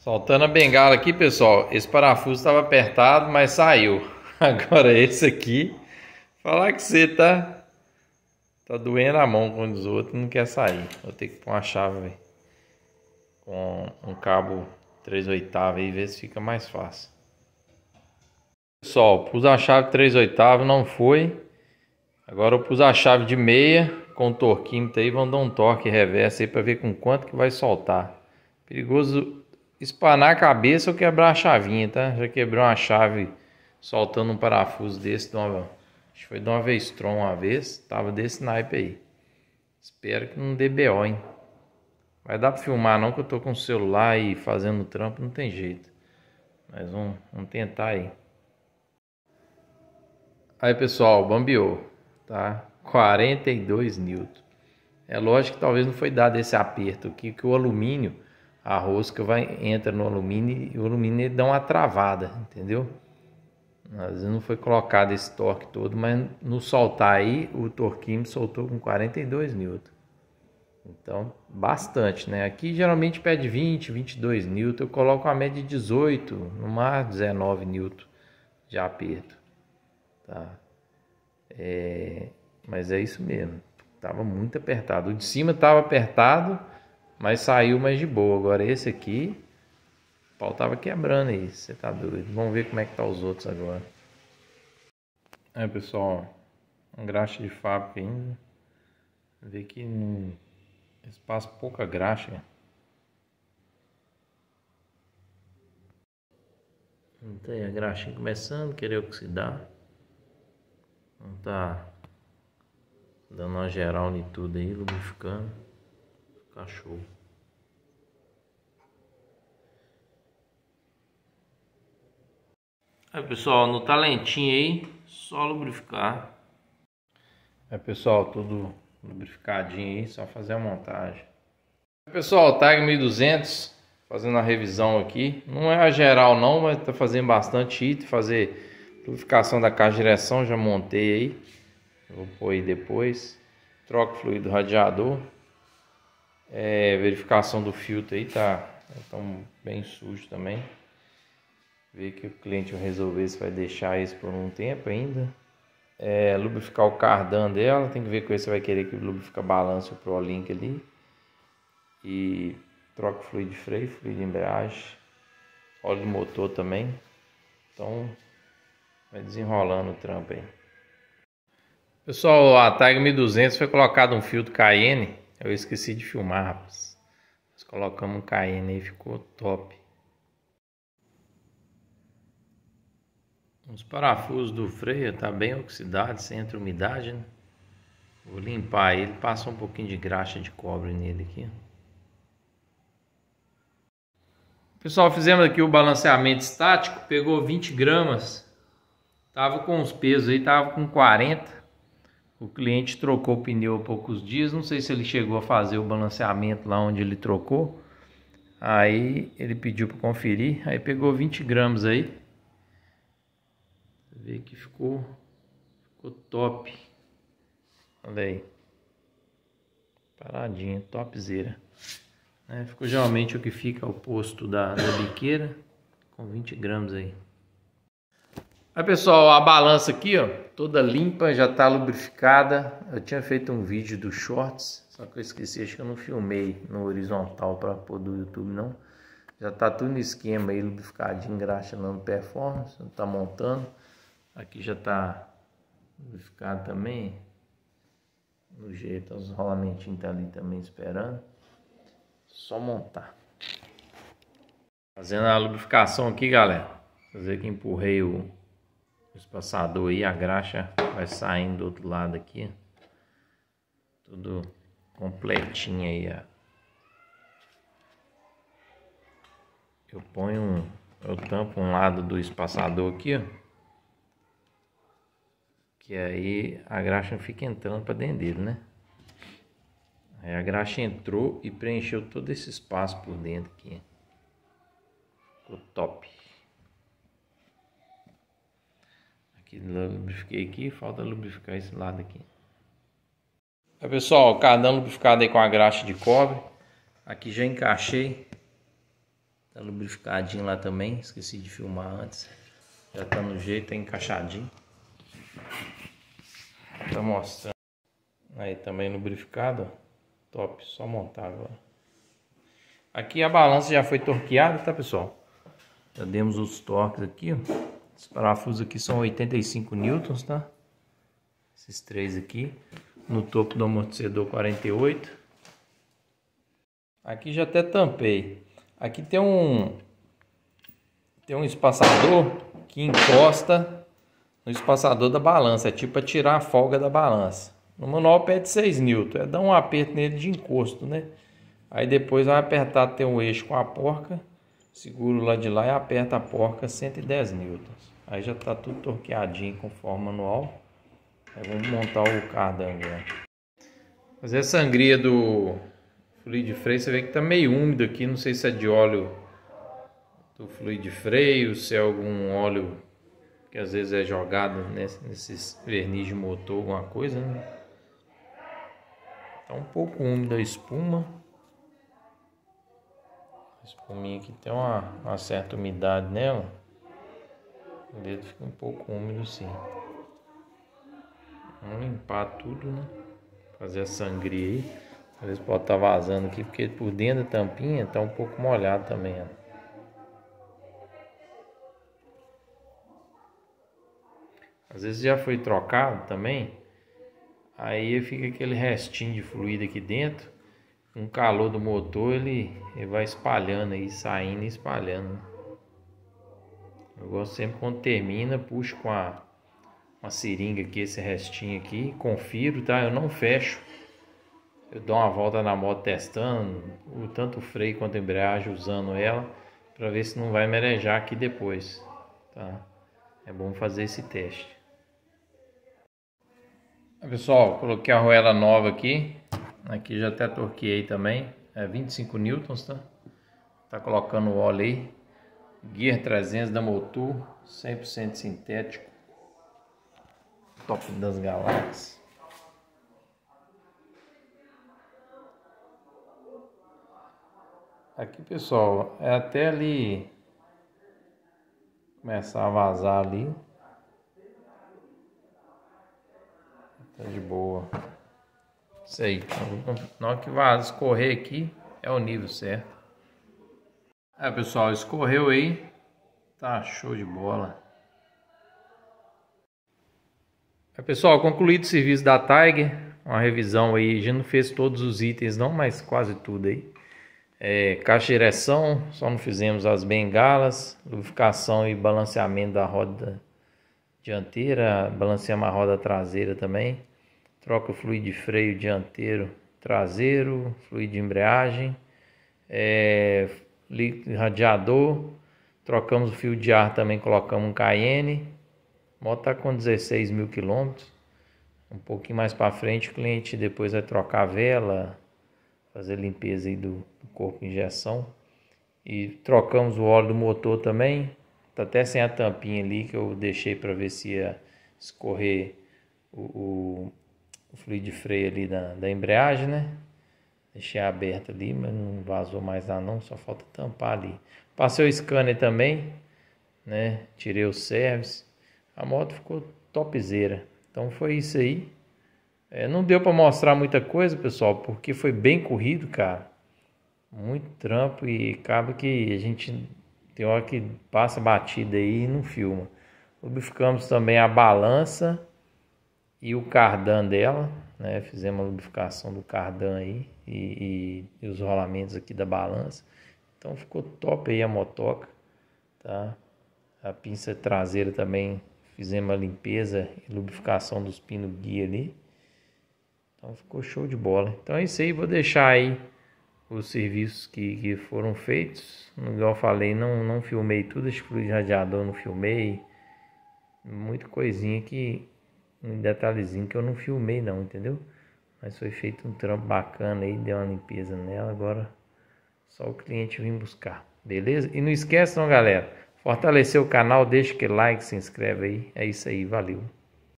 Soltando a bengala aqui, pessoal. Esse parafuso estava apertado, mas saiu. Agora esse aqui, falar que você tá tá doendo a mão com os outros, não quer sair. Vou ter que pôr uma chave com um cabo 3 oitavos e ver se fica mais fácil. Pessoal, pus a chave 3 oitavos, não foi. Agora eu pus a chave de meia com o torquímetro aí, vamos dar um torque reverso aí para ver com quanto que vai soltar. Perigoso espanar a cabeça ou quebrar a chavinha, tá? Já quebrou uma chave soltando um parafuso desse de uma, acho que foi de uma Vestron uma vez, tava desse naipe aí. Espero que não dê BO, hein? Vai dar para filmar não que eu tô com o celular e fazendo trampo, não tem jeito. Mas vamos, vamos tentar aí. Aí pessoal, bambiou, tá? 42 newton. É lógico que talvez não foi dado esse aperto aqui, que o alumínio a rosca vai entra no alumínio e o alumínio dá uma travada, entendeu? Às vezes não foi colocado esse torque todo, mas no soltar aí o torquinho soltou com 42 N. Então, bastante, né? Aqui geralmente pede 20, 22 N. Eu coloco a média de 18, no mais 19 N de aperto. Tá? É, mas é isso mesmo. Tava muito apertado. O de cima tava apertado mas saiu mais de boa. Agora esse aqui, o pau tava quebrando aí. Você tá doido. Vamos ver como é que tá os outros agora. É pessoal, um graxa de fábrica ainda. Vê que não... passa pouca graxa. Então aí a graxinha começando querer oxidar. Não tá dando uma geral em tudo aí, lubrificando. Cachorro. Aí pessoal, no talentinho aí, só lubrificar. Aí pessoal, tudo lubrificadinho aí, só fazer a montagem. Aí, pessoal, Tag 1200, fazendo a revisão aqui. Não é a geral não, mas tá fazendo bastante fazer lubrificação da caixa de direção, já montei aí. Vou pôr aí depois. Troca fluido radiador. É, verificação do filtro aí tá tão bem sujo também. Ver que o cliente vai resolver se vai deixar isso por um tempo ainda. É, lubrificar o cardan dela, tem que ver com você vai querer que lubrifica balanço pro link ali. E troca fluido de freio, fluido de embreagem, óleo de motor também. Então vai desenrolando o trampo aí. Pessoal, a Tag 1200 foi colocado um filtro Cayenne eu esqueci de filmar, rapaz. Nós colocamos um Cayenne aí, ficou top. Os parafusos do freio tá bem oxidado, sem entra umidade, né? Vou limpar ele, passa um pouquinho de graxa de cobre nele aqui. Pessoal, fizemos aqui o balanceamento estático, pegou 20 gramas, tava com os pesos aí, tava com 40. O cliente trocou o pneu há poucos dias, não sei se ele chegou a fazer o balanceamento lá onde ele trocou. Aí ele pediu para conferir, aí pegou 20 gramas aí. Vê que ficou, ficou top. Olha aí. Paradinha, topzera. É, ficou geralmente o que fica o posto da, da biqueira, com 20 gramas aí. Aí pessoal, a balança aqui, ó, toda limpa, já tá lubrificada. Eu tinha feito um vídeo dos shorts, só que eu esqueci, acho que eu não filmei no horizontal para pôr do YouTube não. Já tá tudo no esquema aí, lubrificadinho, graxa não performance, tá montando. Aqui já tá lubrificado também. No jeito, os rolamentinhos tá ali também esperando. Só montar. Fazendo a lubrificação aqui, galera. Fazer que empurrei o espaçador aí, a graxa vai saindo do outro lado aqui. Tudo completinho aí, ó. Eu ponho um, eu tampo um lado do espaçador aqui, ó. Que aí a graxa fica entrando para dentro dele, né? Aí a graxa entrou e preencheu todo esse espaço por dentro aqui. Ficou top. Aqui lubrifiquei aqui, falta lubrificar esse lado aqui. Aí, pessoal, cardão lubrificado aí com a graxa de cobre. Aqui já encaixei. Tá lubrificadinho lá também, esqueci de filmar antes. Já tá no jeito, tá encaixadinho. Tá mostrando. Aí também lubrificado, top, só montar agora. Aqui a balança já foi torqueada, tá pessoal? Já demos os torques aqui, ó. Os parafusos aqui são 85 newtons, tá? Esses três aqui. No topo do amortecedor 48. Aqui já até tampei. Aqui tem um tem um espaçador que encosta no espaçador da balança, é tipo para tirar a folga da balança. No manual pede 6 N, é dar um aperto nele de encosto, né? Aí depois vai apertar tem um eixo com a porca, seguro lá de lá e aperta a porca 110 N. Aí já tá tudo torqueadinho conforme manual. Aí vamos montar o cardan agora. Fazer a sangria do fluido de freio, você vê que tá meio úmido aqui, não sei se é de óleo do fluido de freio, se é algum óleo que às vezes é jogado nesses verniz de motor, alguma coisa, né? Tá um pouco úmida a espuma. A espuminha aqui tem uma, uma certa umidade nela. O dedo fica um pouco úmido sim. Vamos limpar tudo, né? Fazer a sangria aí. Às vezes pode estar tá vazando aqui, porque por dentro da tampinha está um pouco molhado também, ó. Às vezes já foi trocado também, aí fica aquele restinho de fluido aqui dentro, com o calor do motor ele, ele vai espalhando aí, saindo e espalhando. Gosto sempre quando termina, puxo com a, uma seringa aqui, esse restinho aqui, confiro, tá? Eu não fecho eu dou uma volta na moto testando o tanto o freio quanto a embreagem usando ela para ver se não vai merejar aqui depois, tá? É bom fazer esse teste. Pessoal, coloquei a arruela nova aqui. Aqui já até torqueei também. É 25 newtons, tá? Tá colocando o óleo aí. Gear 300 da Motul, 100% sintético. Top das galáxias. Aqui, pessoal, é até ali começar a vazar ali. Tá de boa. Isso aí. Na hora que vaza, escorrer aqui, é o nível certo. É, pessoal, escorreu aí. Tá show de bola. É, pessoal, concluído o serviço da Tiger. Uma revisão aí. A gente não fez todos os itens não, mas quase tudo aí. É, caixa de direção, só não fizemos as bengalas, lubrificação e balanceamento da roda dianteira, balanceamos a roda traseira também, troca fluido de freio dianteiro, traseiro, fluido de embreagem, é, radiador, trocamos o fio de ar também, colocamos um Cayenne, a moto está com 16 mil quilômetros, um pouquinho mais para frente o cliente depois vai trocar a vela, fazer limpeza aí do, do corpo injeção. E trocamos o óleo do motor também. Tá até sem a tampinha ali que eu deixei para ver se ia escorrer o, o, o, fluido de freio ali da, da embreagem, né? Deixei aberto ali, mas não vazou mais lá não, só falta tampar ali. Passei o scanner também, né? Tirei o service. A moto ficou topzera. Então foi isso aí. É, não deu para mostrar muita coisa, pessoal, porque foi bem corrido, cara. Muito trampo e acaba que a gente tem hora que passa batida aí e não filma. Lubrificamos também a balança e o cardan dela, né? Fizemos a lubrificação do cardan aí e, e, os rolamentos aqui da balança. Então ficou top aí a motoca, tá? A pinça traseira também fizemos a limpeza e lubrificação dos pinos guia ali. Então ficou show de bola. Então é isso aí, vou deixar aí os serviços que, que foram feitos. Igual eu falei, não, não filmei tudo, de radiador não filmei. Muita coisinha que. Um detalhezinho que eu não filmei não, entendeu? Mas foi feito um trampo bacana aí, deu uma limpeza nela, agora só o cliente vir buscar. Beleza? E não esqueçam, galera, fortalecer o canal, deixa aquele like, se inscreve aí. É isso aí, valeu.